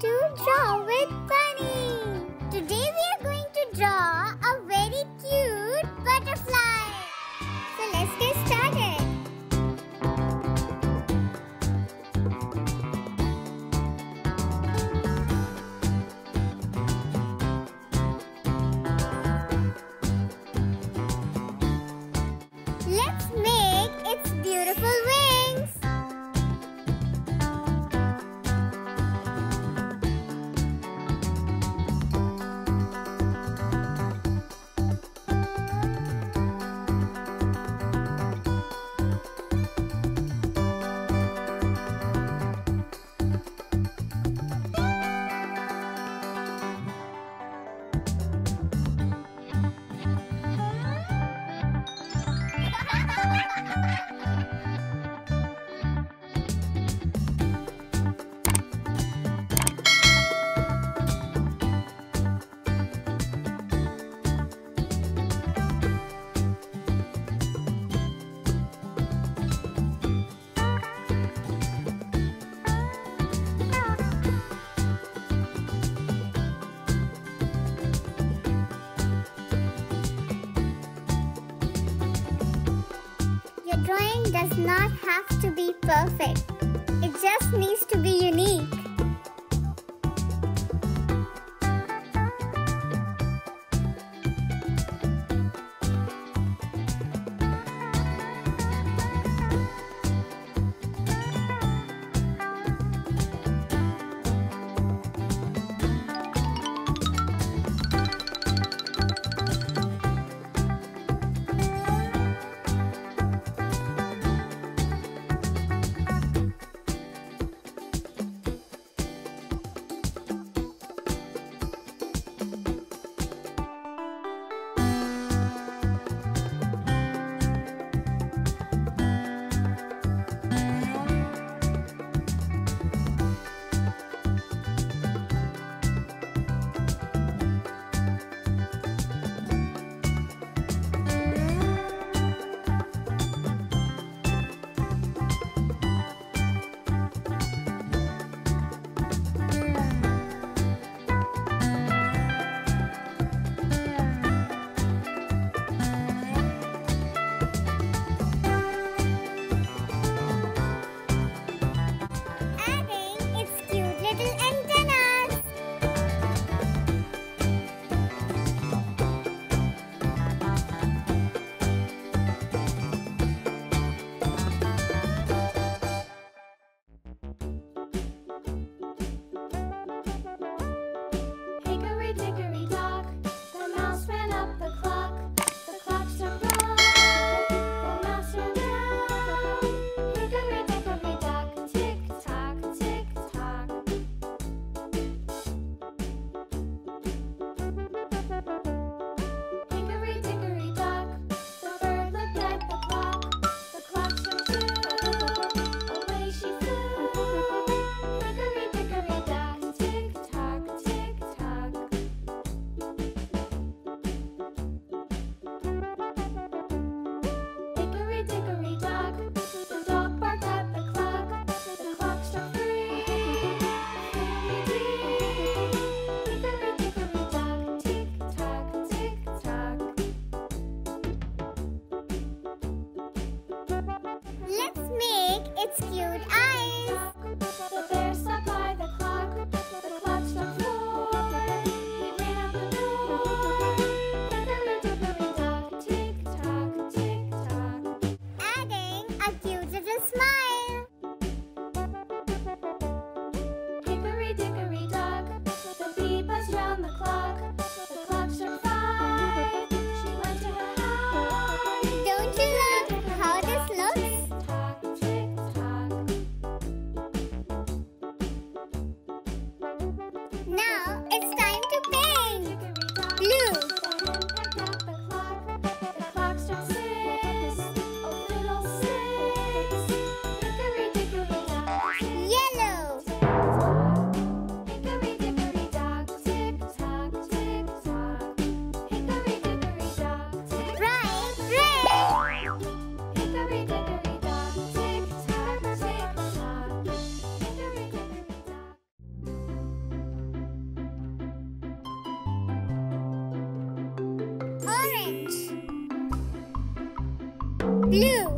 to draw with pen. drawing does not have to be perfect. It just needs to be unique. it's cute. Blue.